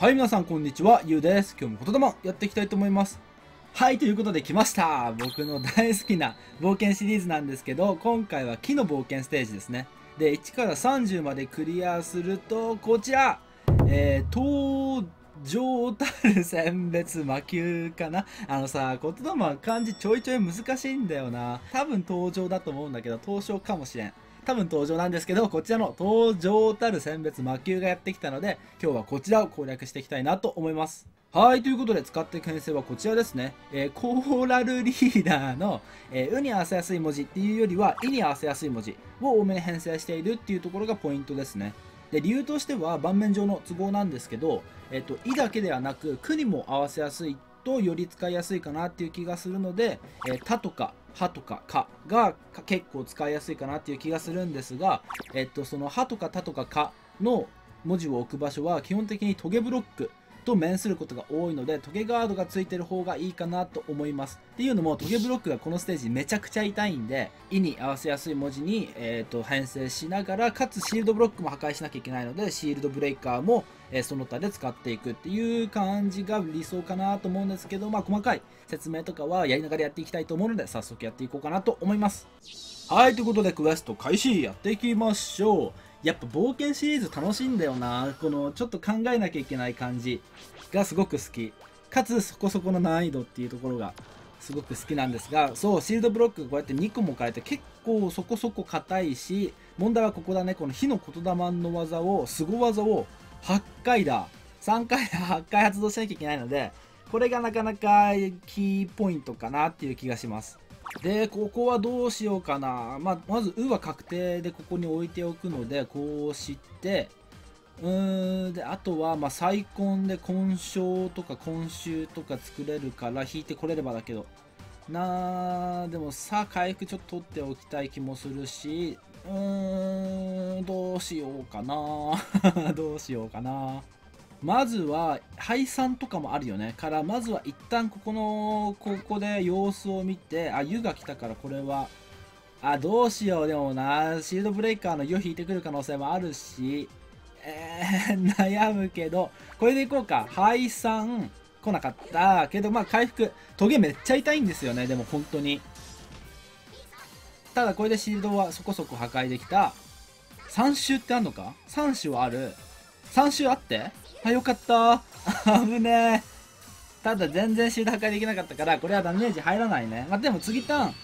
はい、皆さん、こんにちは。ゆうです。今日も言霊やっていきたいと思います。はい、ということで来ました。僕の大好きな冒険シリーズなんですけど、今回は木の冒険ステージですね。で、1から30までクリアすると、こちらえー、登場たる選別魔球かなあのさ、言霊は漢字ちょいちょい難しいんだよな。多分登場だと思うんだけど、登場かもしれん。多分登場なんですけど、こちらの登場たる選別魔球がやってきたので、今日はこちらを攻略していきたいなと思います。はい、ということで使っていく編成はこちらですね。えーコーラルリーダーの、えーうに合わせやすい文字っていうよりは、いに合わせやすい文字を多めに編成しているっていうところがポイントですね。で、理由としては盤面上の都合なんですけど、えっ、と、いだけではなく、くにも合わせやすいっとより使いやすいかなっていう気がするので、えーたとか、はとか、かが結構使いやすいかなっていう気がするんですが、えっと、そのはとかたとかかの文字を置く場所は基本的にトゲブロックと面することが多いのでトゲガードがついてる方がいいかなと思いますっていうのもトゲブロックがこのステージめちゃくちゃ痛いんで「い」に合わせやすい文字に、えー、と編成しながらかつシールドブロックも破壊しなきゃいけないのでシールドブレイカーも、えーその他で使っていくっていう感じが理想かなと思うんですけどまあ細かい説明とかはやりながらやっていきたいと思うので早速やっていこうかなと思いますはい、ということでクエスト開始やっていきましょう。やっぱ冒険シリーズ楽しいんだよな。このちょっと考えなきゃいけない感じがすごく好き。かつそこそこの難易度っていうところがすごく好きなんですが、そう、シールドブロックこうやって2個も変えて結構そこそこ硬いし、問題はここだね、この火の言霊の技を、凄技を8回だ。3回で8回発動しなきゃいけないので、これがなかなかキーポイントかなっていう気がします。で、ここはどうしようかな。まあ、まず、うは確定でここに置いておくので、こうして、うーん、で、あとは、まあ、再婚で今章とか今週とか作れるから、引いてこれればだけど。なあでもさ、回復ちょっと取っておきたい気もするし、うーん、どうしようかな。どうしようかな。まずは配散とかもあるよね。からまずは一旦ここのここで様子を見てあ湯が来たからこれはあどうしよう。でもなシールドブレイカーの湯引いてくる可能性もあるしえー、悩むけどこれでいこうか。配散来なかった。けどまあ回復トゲめっちゃ痛いんですよね。でも本当に。ただこれでシールドはそこそこ破壊できた。3周ってあんのか ?3 周はある。3周あって？あ、よかった。危ねえ。ただ全然シールド破壊できなかったから、これはダメージ入らないね。まあ、でも次ターン、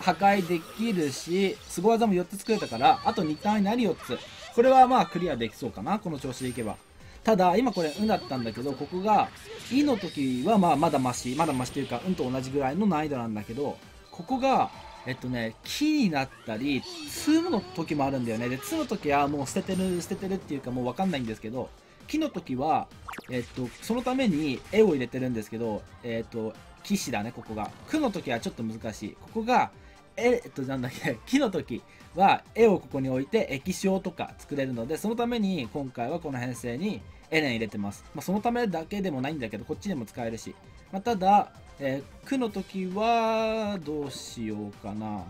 破壊できるし、凄技も4つ作れたから、あと2ターンになり4つ。これはまあクリアできそうかな、この調子でいけば。ただ、今これ、うんだったんだけど、ここが、いの時はまあまだマシ、まだマシというか、うんと同じぐらいの難易度なんだけど、ここが、えっとね、木になったり、積むの時もあるんだよね。で、積む時はもう捨ててる、捨ててるっていうかもうわかんないんですけど、木の時は、えっと、そのために絵を入れてるんですけど、えっと、騎士だね、ここが。区の時はちょっと難しい。ここが、ええっと、なんだっけ、木の時は絵をここに置いて液晶とか作れるので、そのために今回はこの編成にエレン入れてます。まあ、そのためだけでもないんだけど、こっちでも使えるし。まあ、ただ、えー、区の時は、どうしようかな。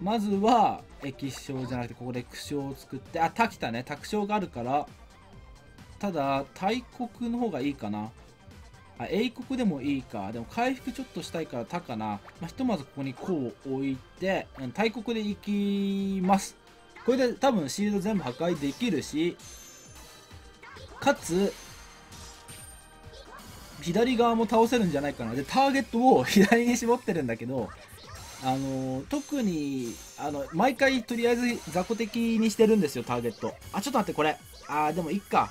まずは、液晶じゃなくて、ここで苦笑を作って、あ、タ来たね。卓章があるから、ただ、大国の方がいいかな。あ、英国でもいいか。でも回復ちょっとしたいから、他かな。まあ、ひとまずここにこう置いて、大国で行きます。これで多分シールド全部破壊できるし、かつ、左側も倒せるんじゃないかな。で、ターゲットを左に絞ってるんだけど、あの特に、あの、毎回とりあえず雑魚的にしてるんですよ、ターゲット。あ、ちょっと待って、これ。あー、でもいっか。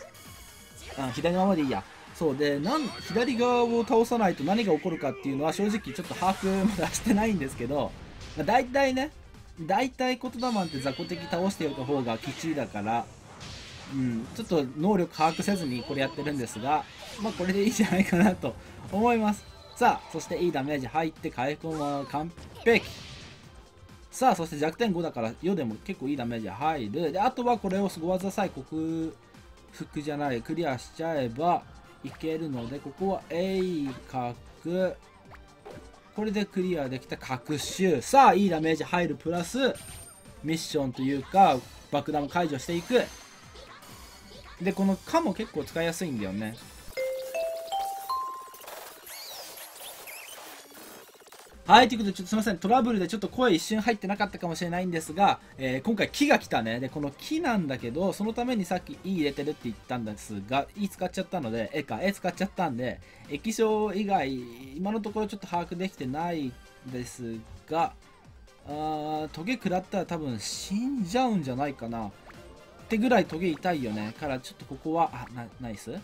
うん、左のままでいいや。そうで、なん、左側を倒さないと何が起こるかっていうのは正直ちょっと把握まだしてないんですけど、まあ、大体ね、大体言霊って雑魚的倒しておいた方が吉いだから、うん、ちょっと能力把握せずにこれやってるんですが、まあこれでいいんじゃないかなと思います。さあ、そしていいダメージ入って回復も完璧。さあ、そして弱点5だから、世でも結構いいダメージ入る。で、あとはこれを凄技さえ克服じゃない、クリアしちゃえばいけるので、ここは A 角。これでクリアできた各種。さあ、いいダメージ入るプラス、ミッションというか、爆弾を解除していく。でこの「か」も結構使いやすいんだよねはい、ということで、ちょっとすみません、トラブルでちょっと声一瞬入ってなかったかもしれないんですが、えー、今回木が来たね。で、この木なんだけど、そのためにさっき E 入れてるって言ったんですが、E 使っちゃったので、絵か、絵使っちゃったんで、液晶以外、今のところちょっと把握できてないですが、あトゲ食らったら多分死んじゃうんじゃないかな。ってぐらいトゲ痛いよね。から、ちょっとここは、あ、ナイス。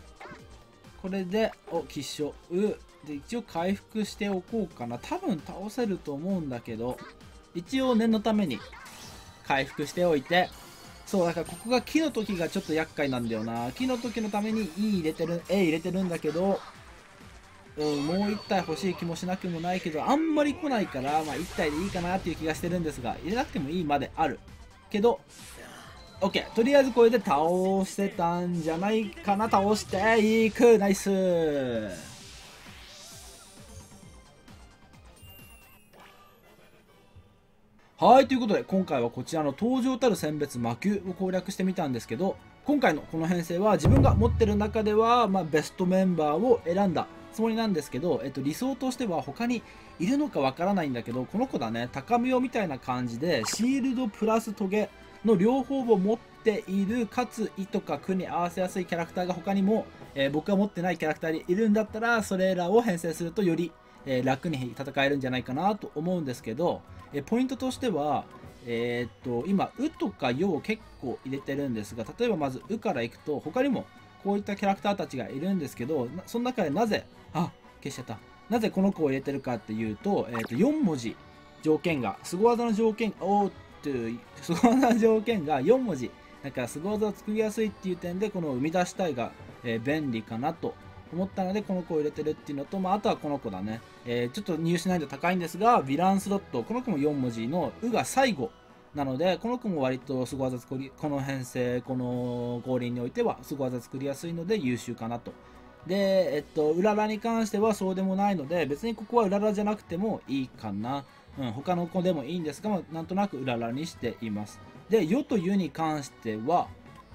これで、お、吉祥。う、で一応回復しておこうかな。多分倒せると思うんだけど一応念のために回復しておいて。そうだからここが木の時がちょっと厄介なんだよな。木の時のために E 入れてる A 入れてるんだけどうん、もう1体欲しい気もしなくもないけどあんまり来ないから、まあ、1体でいいかなっていう気がしてるんですが入れなくてもいいまである。けど OK とりあえずこれで倒してたんじゃないかな。倒していく。ナイス。はい、ということで今回はこちらの登場たる選別魔球を攻略してみたんですけど、今回のこの編成は自分が持ってる中では、まあ、ベストメンバーを選んだつもりなんですけど、えっと、理想としては他にいるのかわからないんだけど、この子だね、高みをみたいな感じで、シールドプラストゲの両方を持っている、かつ、意とか句に合わせやすいキャラクターが他にも、えー、僕が持ってないキャラクターにいるんだったら、それらを編成するとよりえー、楽に戦えるんじゃないかなと思うんですけど、えー、ポイントとしては、えー、っと今「う」とか「よ」を結構入れてるんですが例えばまず「う」からいくと他にもこういったキャラクターたちがいるんですけどその中でなぜあ消しちゃった。なぜこの子を入れてるかっていうと,、えー、と4文字条件が凄技の条件おーっと凄技の条件が4文字。だから凄技を作りやすいっていう点でこの生み出したいが、えー、便利かなと思ったのでこの子を入れてるっていうのと、まあ、あとはこの子だね、えー、ちょっと入手難易度高いんですがヴィランスロット。この子も4文字の「う」が最後なのでこの子も割とすご技作りこの編成この合輪においてはすご技作りやすいので優秀かなとでえっとうららに関してはそうでもないので別にここはうららじゃなくてもいいかなうん、他の子でもいいんですが、なんとなくうららにしています。で、よとゆに関しては、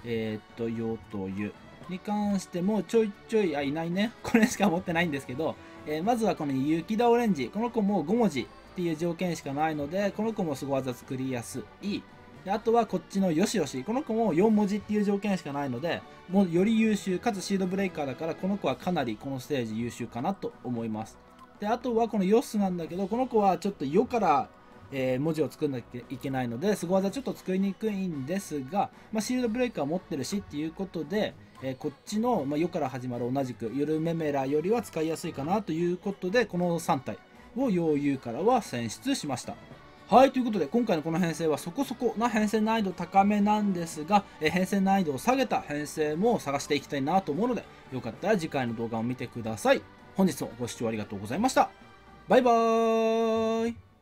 えー、っと、よとゆ。に関してもちょいちょい、あ、いないね。これしか持ってないんですけど、えー、まずはこの雪田オレンジ。この子も5文字っていう条件しかないので、この子もすご技作りやすい。であとはこっちのよしよし。この子も4文字っていう条件しかないので、もうより優秀、かつシードブレイカーだから、この子はかなりこのステージ優秀かなと思います。で、あとはこのヨスなんだけど、この子はちょっとよからえー、文字を作んなきゃいけないので、スゴ技ちょっと作りにくいんですが、まあ、シールドブレイカー持ってるしっていうことで、えー、こっちの、まあ、よから始まる同じく、ゆるめめらよりは使いやすいかなということで、この3体を洋優からは選出しました。はい、ということで、今回のこの編成はそこそこな編成難易度高めなんですが、え、編成難易度を下げた編成も探していきたいなと思うので、よかったら次回の動画を見てください。本日もご視聴ありがとうございました。バイバーイ